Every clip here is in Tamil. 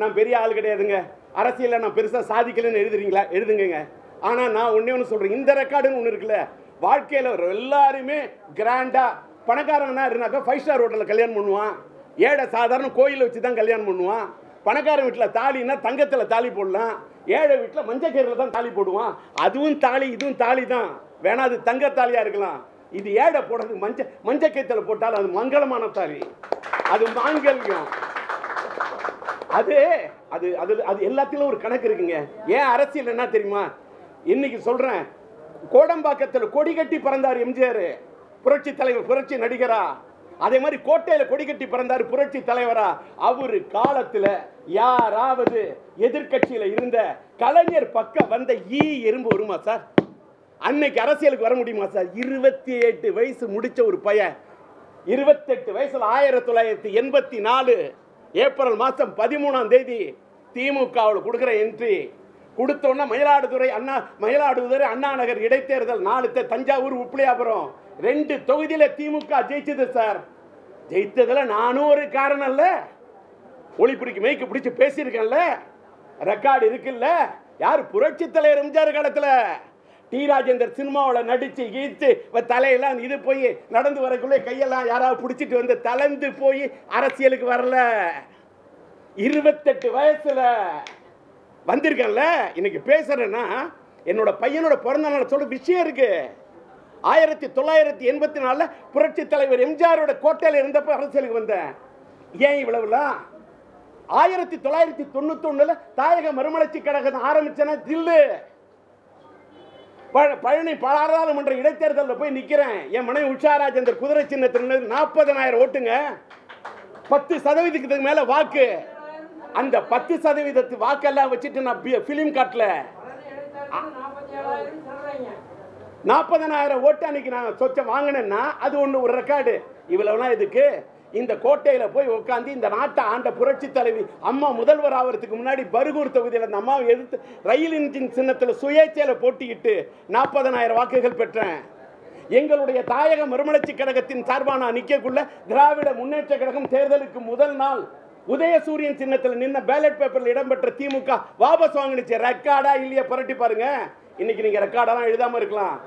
நான் பெரிய ஆள் கிடையாதுங்க. அரசியலில் நான் பெருசாக சாதிக்கலைன்னு எழுதுறீங்களா? எழுதுங்கங்க. ஆனால் நான் ஒன்றே ஒன்று சொல்கிறேன் இந்த ரெக்கார்டுன்னு ஒன்று இருக்குல்ல. வாழ்க்கையில் எல்லாருமே கிராண்டாக பணக்காரங்கன்னா இருந்தாக்கா ஃபைவ் ஸ்டார் ஹோட்டலில் கல்யாணம் பண்ணுவான். ஏழை சாதாரண கோயிலில் வச்சு தான் கல்யாணம் பண்ணுவான். பணக்காரன் வீட்டில் தாலின்னா தங்கத்தில் தாலி போடலாம். ஏழை வீட்டில் மஞ்சக்கயிறில் தான் தாலி போடுவான். அதுவும் தாலி இதுவும் தாலி தான். வேணா அது தங்க தாலியாக இருக்கலாம். இது ஏழை போடுறது மஞ்ச மஞ்சக்கயத்தில் போட்டாலும் அது மங்களமான தாலி. அது மாங்கல்யம். அது அது அது அது எல்லாத்திலும் ஒரு கணக்கு இருக்குங்க. ஏன் அரசியல் என்ன தெரியுமா? இன்னைக்கு சொல்றேன். கோடம்பாக்கத்தில் கொடி கட்டி பிறந்தார் எம்ஜிஆர். புரட்சி தலைவர் புரட்சி நடிகரா. அதே மாதிரி கோட்டையில கொடி கட்டி பிறந்தார் புரட்சி தலைவரா. அவரு காலத்துல யாராவது எதிர்க்கட்சியில இருந்த கலைஞர் பக்கம் வந்த ஈ எறும்பு வருமா சார்? அன்னைக்கு அரசியலுக்கு வர முடியுமா சார்? இருபத்தி எட்டு வயசு முடிச்ச ஒரு பையன். இருபத்தெட்டு வயசுல ஆயிரத்தி தொள்ளாயிரத்தி எண்பத்தி நாலு ஏப்ரல் மாதம் பதிமூணாம் தேதி திமுகவில் கொடுக்குற என்ட்ரி கொடுத்தோன்னா மயிலாடுதுறை அண்ணா மயிலாடுதுறை அண்ணா நகர் இடைத்தேர்தல் நாலு தஞ்சாவூர் உப்பிலியாபுரம் ரெண்டு தொகுதியில் திமுக ஜெயிச்சது சார். ஜெயித்ததில் நானும் ஒரு காரணம் இல்லை ஒளிப்பிடிக்கு பிடிக்க மைக்கு பிடிச்சி பேசியிருக்கேன்ல. ரெக்கார்டு இருக்குல்ல. யார் புரட்சி தலைவர் எம்ஜிஆர் காலத்தில்? டி ராஜேந்தர் சினிமாவில் நடித்து ஈத்து தலையெல்லாம் இது போய் நடந்து வரக்குள்ளே கையெல்லாம் யாராவது பிடிச்சிட்டு வந்து தளர்ந்து போய் அரசியலுக்கு வரல. இருபத்தெட்டு வயசில் வந்திருக்கேன்ல. இன்னைக்கு பேசுகிறேன்னா என்னோட பையனோட பிறந்த நாளை சொல்ல விஷயம் இருக்கு. ஆயிரத்தி தொள்ளாயிரத்தி எண்பத்தி நாலில் புரட்சி தலைவர் எம்ஜிஆரோட கோட்டையில் இருந்தப்போ அரசியலுக்கு வந்தேன். ஏன் இவ்வளவுலாம்? ஆயிரத்தி தொள்ளாயிரத்தி தொண்ணூத்தி ஒண்ணுல தாயக மறுமலர்ச்சி கழகம் ஆரம்பிச்சேன்னா தில்லு. பழனி பாராளுமன்ற இடைத்தேர்தலில் போய் நிற்கிறேன் என் மனைவி உஷாராஜேந்தர் குதிரை சின்னத்தில் நாற்பதனாயிரம் ஓட்டுங்க. பத்து சதவீதத்துக்கு மேலே வாக்கு. அந்த பத்து சதவீதத்து வாக்கெல்லாம் வச்சுட்டு நான் ஃபிலிம் காட்டல நாற்பதனாயிரம் ஓட்டு அன்னைக்கு நான் சொச்சம் வாங்கினேன்னா அது ஒன்று ஒரு ரெக்கார்டு இவ்வளவுலாம் இதுக்கு இந்த கோட்டையில் போய் உட்காந்து இந்த நாட்டை ஆண்ட புரட்சி தலைவி அம்மா முதல்வர் ஆகிறதுக்கு முன்னாடி பருகூர் தொகுதியில் அந்த அம்மாவை எதிர்த்து ரயில் இன்ஜின் சின்னத்தில் சுயேச்சையில் போட்டியிட்டு நாற்பதனாயிரம் வாக்குகள் பெற்றேன். எங்களுடைய தாயக மறுமலர்ச்சி கழகத்தின் சார்பாக நான் நிற்கக்குள்ள திராவிட முன்னேற்ற கழகம் தேர்தலுக்கு முதல் நாள் உதயசூரியன் சின்னத்தில் நின்ன பேலட் பேப்பரில் இடம்பெற்ற திமுக வாபஸ் வாங்கினுச்சு. ரெக்கார்டா இல்லையா? புரட்டி பாருங்க. இன்னைக்கு நீங்க ரெக்கார்டெல்லாம் எழுதாம இருக்கலாம்.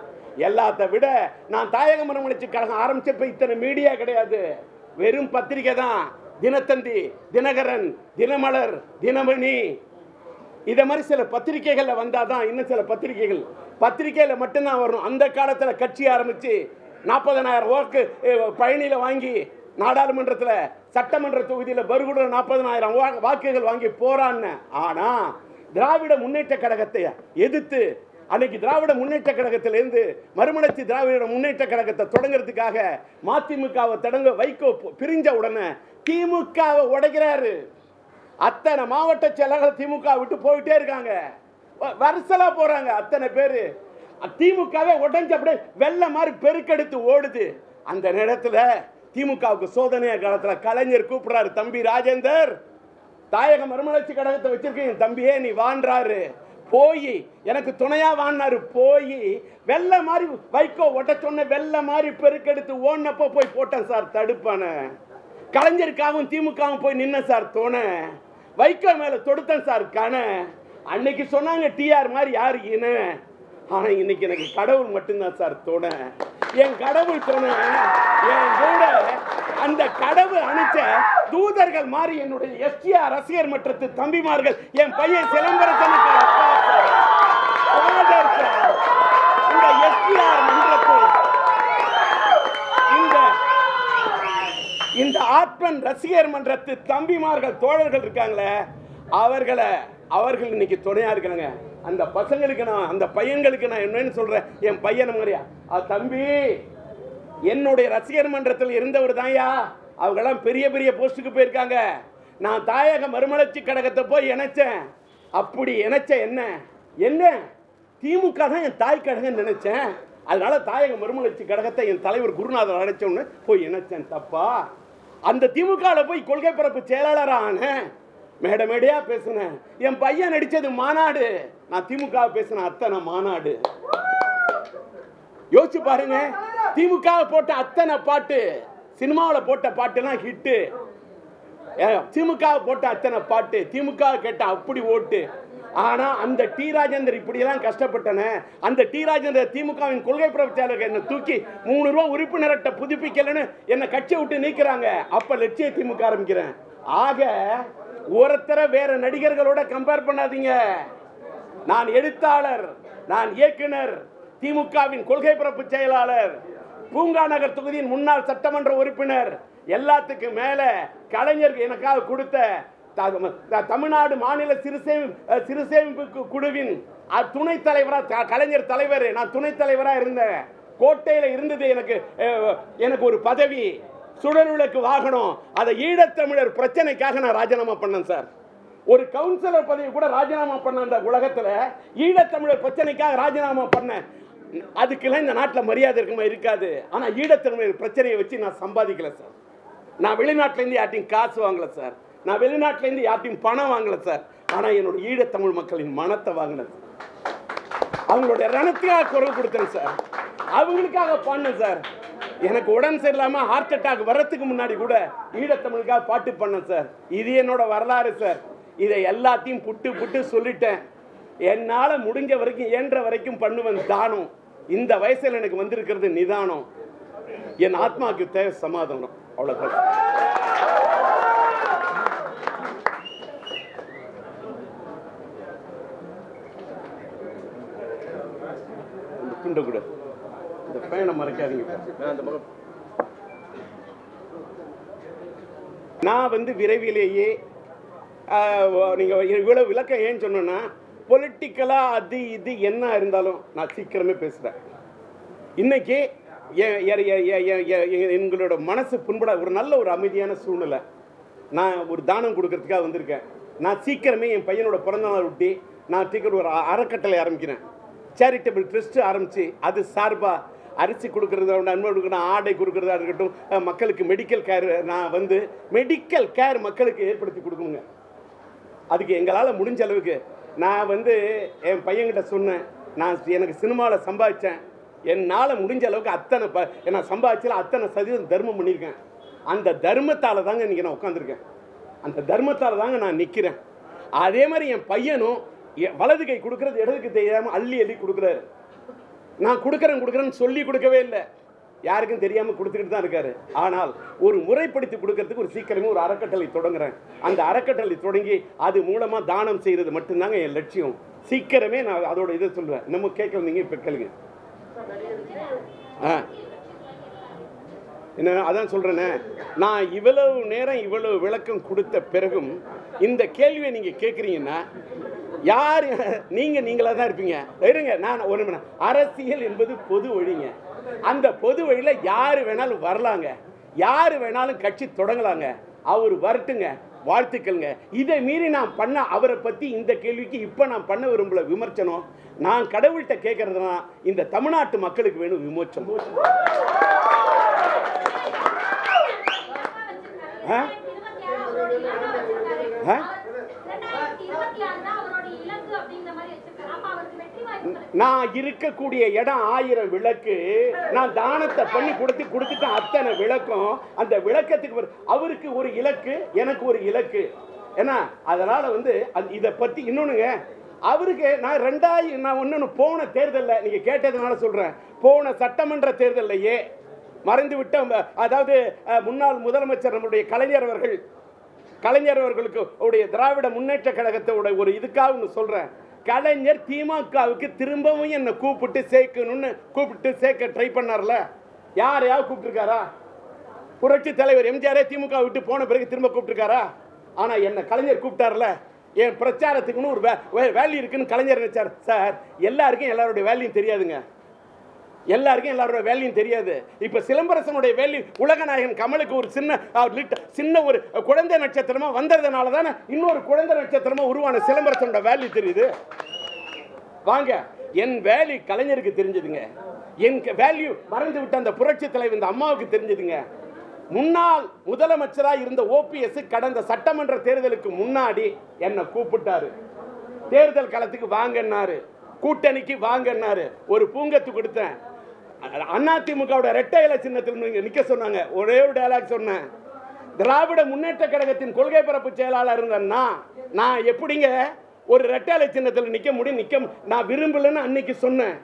எல்லாத்த விட நான் தாயக மறுமலர்ச்சி கழகம் ஆரம்பிச்சப்ப இத்தனை மீடியா கிடையாது. வெறும் பத்திரிக்கை தான். தினத்தந்தி தினகரன் தினமலர் தினமணி. இதை மாதிரி சில பத்திரிகைகளில் வந்தால் தான் இன்னும் சில பத்திரிகைகள் பத்திரிகையில் மட்டும்தான் வரணும். அந்த காலத்தில் கட்சி ஆரம்பித்து நாற்பதனாயிரம் வாக்கு பழனியில் வாங்கி நாடாளுமன்றத்தில் சட்டமன்ற தொகுதியில் பருகுட நாற்பதனாயிரம் வாக்குகள் வாங்கி போறான்னு ஆனால் திராவிட முன்னேற்ற கழகத்தை எதிர்த்து அன்னைக்கு திராவிட முன்னேற்ற கழகத்திலிருந்து மறுமலர்ச்சி திராவிட முன்னேற்ற கழகத்தை தொடங்குறதுக்காக மதிமுகவை தொடங்க வைகோ பிரிஞ்ச உடனே திமுகவை உடைக்கிறாரு. அத்தனை மாவட்ட செயலாளர் திமுக விட்டு போயிட்டே இருக்காங்க. வ- வரிசலா போறாங்க அத்தனை பேர். திமுகவே உடஞ்ச அப்படியே வெள்ள மாதிரி பெருக்கெடுத்து ஓடுது. அந்த நேரத்தில் திமுகவுக்கு சோதனைய காலத்தில் கலைஞர் கூப்பிடுறாரு தம்பி ராஜேந்தர் தாயக மறுமலர்ச்சி கழகத்தை வச்சிருக்கீங்க தம்பியே நீ வான்றாரு. போய் எனக்கு துணையாக வான்னாரு போய் வெள்ளை மாதிரி வைக்கோ ஒட்ட சொன்ன வெள்ளை மாதிரி பெருக்கெடுத்து ஓடினப்போ போய் போட்டேன் சார் தடுப்பான. கலைஞருக்காகவும் திமுகவும் போய் நின்ன சார் துணை வைக்கோ மேலே தொடுத்தேன் சார் கண அன்னைக்கு சொன்னாங்க டிஆர் மாதிரி யார் இன. ஆனால் இன்னைக்கு எனக்கு கடவுள் மட்டும்தான் சார் துணை என் கடவுள் துணை என் கூட அந்த கடவுள் அனுப்பிச்ச தூதர்கள் மாதிரி என்னுடைய எஸ்டிஆர் ரசிகர் மன்றத்து தம்பிமார்கள் என் பையன் சிலம்பரத்தனுக்கு இந்த எஸ்டிஆர் மன்றத்தில் இந்த இந்த ஆத்மன் ரசிகர் மன்றத்து தம்பிமார்கள் தோழர்கள் இருக்காங்களே அவர்களை அவர்கள் இன்னைக்கு துணையா இருக்காங்க. அந்த பசங்களுக்கு நான் அந்த பையன்களுக்கு நான் என்னன்னு சொல்றேன். என் பையன் மாதிரியா? தம்பி என்னுடைய ரசிகர் மன்றத்தில் இருந்தவர் தான்யா அவங்கெல்லாம் பெரிய பெரிய போஸ்ட்டுக்கு போயிருக்காங்க. நான் தாயக மறுமலர்ச்சி கழகத்தை போய் இணைச்சேன். அப்படி இணைச்ச என்ன? என்ன? திமுக தான் என் தாய் கழகம் நினைச்சேன். அதனால தாயக மறுமலர்ச்சி கழகத்தை என் தலைவர் குருநாதர் அழைச்சோன்னு போய் நினைச்சேன் தப்பா. அந்த திமுகவில் போய் கொள்கை பரப்பு செயலாளராக ஆனேன். மேட மேடையா பேசினேன். என் பையன் நடிச்சது மாநாடு. நான் திமுக பேசின அத்தனை மாநாடு. யோசிச்சு பாருங்க. திமுக போட்ட அத்தனை பாட்டு சினிமாவில் போட்ட பாட்டுலாம் ஹிட்டு. திமுக போட்ட அத்தனை பாட்டு திமுக கேட்ட அப்படி ஓட்டு. ஆனா அந்த டி ராஜேந்தர் இப்படியெல்லாம் கஷ்டப்பட்டன அந்த டி ராஜேந்தர் திமுகவின் கொள்கை பிரச்சாரர்கள் என்ன தூக்கி மூணு ரூபா உறுப்பினர்கிட்ட புதுப்பிக்கலன்னு என்னை கட்சியை விட்டு நீக்கிறாங்க. அப்ப லட்சிய திமுக ஆரம்பிக்கிறேன். ஆக ஒருத்தரை வேற நடிகர்களோட கம்பேர் பண்ணாதீங்க. நான் எழுத்தாளர் நான் இயக்குனர் திமுகவின் கொள்கை பரப்பு செயலாளர் பூங்கா நகர் தொகுதியின் முன்னாள் சட்டமன்ற உறுப்பினர் எல்லாத்துக்கும் மேல கலைஞர் எனக்காக கொடுத்த தமிழ்நாடு மாநில சிறுசேமி சிறுசேமிப்பு கு- குழுவின் அஹ், துணைத் கலைஞர் தலைவர் நான் துணைத் தலைவராக இருந்தேன். கோட்டையில் இருந்தது எனக்கு எனக்கு ஒரு பதவி. சுடர் வாகனம் அதை ஈழத்தமிழர் பிரச்சனைக்காக நான் ராஜினாமா பண்ணேன் சார். ஒரு கவுன்சிலர் பதவி கூட ராஜினாமா பண்ண அந்த உலகத்தில். ஈழத்தமிழர் பிரச்சனைக்காக ராஜினாமா பண்ணேன். அதுக்கெல்லாம் இந்த நாட்டில் மரியாதை இருக்குமா? இருக்காது. ஆனால் ஈழத்தமிழர் பிரச்சனையை வச்சு நான் சம்பாதிக்கல சார். நான் வெளிநாட்டிலேருந்து யார்ட்டையும் காசு வாங்கல சார். நான் வெளிநாட்டிலேருந்து யார்ட்டையும் பணம் வாங்கல சார் ஆனால் என்னோட ஈழத்தமிழ் மக்களின் மனத்தை வாங்கினது. அவங்களோட ரணத்துக்காக குரல் கொடுத்தேன் சார் அவங்களுக்காக பண்ணேன் சார் எனக்கு உடம்பு சரியில்லாமல் ஹார்ட் அட்டாக் வர்றதுக்கு முன்னாடி கூட ஈழத்தமிழுக்காக பாட்டு பண்ணேன் சார் இது என்னோட வரலாறு சார் இதை எல்லாத்தையும் புட்டு புட்டு சொல்லிட்டேன். என்னால் முடிஞ்ச வரைக்கும் ஏன்ற வரைக்கும் பண்ணுவேன் தானம். இந்த வயசில் எனக்கு வந்திருக்கிறது நிதானம். என் ஆத்மாவுக்கு தேவை சமாதானம். அவ்வளோதான் இந்த கூட இந்த ஃபேனை மறைக்காதீங்க. நான் வந்து விரைவிலேயே நீங்கள் இவ்வளோ விளக்கம் ஏன் சொன்னேன்னா பொலிட்டிக்கலாக அது இது என்ன இருந்தாலும் நான் சீக்கிரமே பேசுகிறேன் இன்றைக்கி எங்களோட மனசு புண்பட ஒரு நல்ல ஒரு அமைதியான சூழ்நிலை. நான் ஒரு தானம் கொடுக்கறதுக்காக வந்திருக்கேன். நான் சீக்கிரமே என் பையனோட பிறந்தநாள் ஒட்டி நான் சீக்கிரம் ஒரு அறக்கட்டளை ஆரம்பிக்கிறேன். சேரிட்டபிள் ட்ரஸ்ட் ஆரம்பித்து அது சார்பாக அரிசி கொடுக்கறதா நன்மை கொடுக்கணும் ஆடை கொடுக்கறதா இருக்கட்டும் மக்களுக்கு மெடிக்கல் கேர் நான் வந்து மெடிக்கல் கேர் மக்களுக்கு ஏற்படுத்தி கொடுக்கணுங்க. அதுக்கு எங்களால் முடிஞ்ச அளவுக்கு நான் வந்து என் பையன்கிட்ட சொன்னேன். நான் எனக்கு சினிமாவில் சம்பாதிச்சேன். என்னால் முடிஞ்ச அளவுக்கு அத்தனை ப நான் சம்பாதிச்சில அத்தனை சதவீதம் தர்மம் பண்ணியிருக்கேன். அந்த தர்மத்தால் தாங்க இன்றைக்கி நான் உட்காந்துருக்கேன் அந்த தர்மத்தால் தாங்க நான் நிற்கிறேன் அதே மாதிரி என் பையனும் வலது கை கொடுக்கறது இடதுக்கு தெரியாமல் அள்ளி அள்ளி கொடுக்குறாரு. நான் கொடுக்குறேன் கொடுக்குறேன்னு சொல்லி கொடுக்கவே இல்லை. யாருக்கும் தெரியாமல் கொடுத்துக்கிட்டு தான் இருக்காரு. ஆனால் ஒரு முறைப்படுத்தி கொடுக்கறதுக்கு ஒரு சீக்கிரமே ஒரு அறக்கட்டளை தொடங்குறேன். அந்த அறக்கட்டளை தொடங்கி அது மூலமாக தானம் செய்கிறது மட்டும்தாங்க என் லட்சியம். சீக்கிரமே நான் அதோட இதை சொல்லுவேன் நம்ம கேட்க வந்தீங்க இப்போ கேளுங்க. ஆ. என்ன அதான் சொல்றேனே. நான் இவ்வளவு நேரம் இவ்வளவு விளக்கம் கொடுத்த பிறகும் இந்த கேள்வியை நீங்கள் கேட்குறீங்கன்னா யார் நீங்கள் நீங்களா தான் இருப்பீங்க. இருங்க நான் ஒன்று அரசியல் என்பது பொது வழிங்க. அந்த பொது வழியில் யார் வேணாலும் வரலாங்க. யார் வேணாலும் கட்சி தொடங்கலாங்க. அவர் வரட்டுங்க வாழ்த்துக்கள்ங்க. இதை மீறி நான் பண்ண அவரை பற்றி இந்த கேள்விக்கு இப்போ நான் பண்ண விரும்பல விமர்சனம். நான் கடவுள்கிட்ட கேட்கறதுனா இந்த தமிழ்நாட்டு மக்களுக்கு வேணும் விமோச்சனம். ஆ? நான் இருக்கக்கூடிய இடம் ஆயிரம் விளக்கு. நான் தானத்தை பண்ணி கொடுத்து கொடுத்துட்டேன் அத்தனை விளக்கம். அந்த விளக்கத்துக்கு அவருக்கு ஒரு இலக்கு எனக்கு ஒரு இலக்கு. ஏன்னா அதனால வந்து இதை பத்தி இன்னொன்னுங்க. அவருக்கு நான் ரெண்டாயிரம் நான் ஒன்று போன தேர்தலில் நீங்க கேட்டதுனால சொல்றேன். போன சட்டமன்ற தேர்தல்லையே மறைந்து விட்ட அதாவது முன்னாள் முதலமைச்சர் நம்முடைய கலைஞர் அவர்கள் கலைஞர் அவர்களுக்கு உடைய திராவிட முன்னேற்ற கழகத்தோட ஒரு இதுக்காக ஒன்று சொல்றேன். கலைஞர் திமுகவுக்கு திரும்பவும் என்னை கூப்பிட்டு சேர்க்கணும்னு கூப்பிட்டு சேர்க்க ட்ரை பண்ணார்ல. யாரையாவது கூப்பிட்டுருக்காரா? புரட்சி தலைவர் எம்ஜிஆரே திமுக விட்டு போன பிறகு திரும்ப கூப்பிட்டுருக்காரா? ஆனால் என்னை கலைஞர் கூப்பிட்டார்ல. என் பிரச்சாரத்துக்குன்னு ஒரு வேல்யூ இருக்குன்னு கலைஞர் நினைச்சார். சார் எல்லாருக்கும் எல்லாருடைய வேல்யூ தெரியாதுங்க. எல்லாருக்கும் எல்லாரோட வேலையும் தெரியாது. இப்ப சிலம்பரசனுடைய வேல்யூ உலகநாயகன் கமலுக்கு ஒரு சின்ன சின்ன ஒரு குழந்தை நட்சத்திரமா வந்ததுனால தானே இன்னொரு குழந்தை நட்சத்திரமா உருவான சிலம்பரசனோட வேல்யூ தெரியுது. வாங்க என் வேல்யூ கலைஞருக்கு தெரிஞ்சதுங்க. என் வேல்யூ மறைந்து விட்ட அந்த புரட்சி தலைவர் இந்த அம்மாவுக்கு தெரிஞ்சதுங்க. முன்னாள் முதலமைச்சராக இருந்த ஓபிஎஸ் கடந்த சட்டமன்ற தேர்தலுக்கு முன்னாடி என்னை கூப்பிட்டாரு. தேர்தல் களத்துக்கு வாங்கன்னாரு. கூட்டணிக்கு வாங்கன்னாரு. ஒரு பூங்கத்து கொடுத்தேன். அதிமுகவோட ரெட்டை இலை சின்னத்தில் நிற்க நிக்க சொன்னாங்க. ஒரே ஒரு டயலாக் சொன்னேன். திராவிட முன்னேற்ற கழகத்தின் கொள்கை பரப்பு செயலாளர் இருந்தேன்னா நான் எப்படிங்க ஒரு ரெட்டாலை சின்னத்தில் நிற்க முடியும்? நிற்க நான் விரும்பலன்னு அன்னைக்கு சொன்னேன்.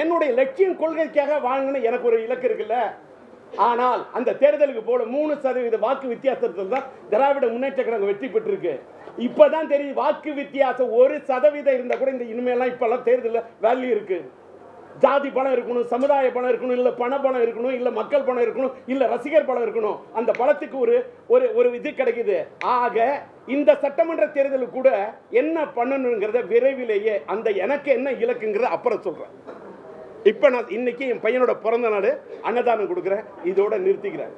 என்னுடைய லட்சியம் கொள்கைக்காக வாங்கணும் எனக்கு ஒரு இலக்கு இருக்குல்ல. ஆனால் அந்த தேர்தலுக்கு போல மூணு சதவீத வாக்கு வித்தியாசத்தில் தான் திராவிட முன்னேற்ற கழகம் வெற்றி பெற்றிருக்கு. இப்போதான் தெரியுது வாக்கு வித்தியாசம் ஒரு சதவீதம் இருந்தால் கூட இந்த இனிமேலாம் இப்பெல்லாம் தேர்தலில் வேல்யூ இருக்குது ஜாதி பணம் இருக்கணும் சமுதாய பணம் இருக்கணும் இல்லை பண பணம் இருக்கணும் இல்லை மக்கள் பணம் இருக்கணும் இல்லை ரசிகர் பணம் இருக்கணும். அந்த பணத்துக்கு ஒரு ஒரு ஒரு இது கிடைக்குது. ஆக இந்த சட்டமன்ற தேர்தல் கூட என்ன பண்ணணுங்கிறத விரைவிலேயே அந்த எனக்கு என்ன இலக்குங்கிறத அப்புறம் சொல்கிறேன் இப்போ நான் இன்னைக்கு என் பையனோட பிறந்த நாடு அன்னதானம் கொடுக்குறேன். இதோட நிறுத்திக்கிறேன்.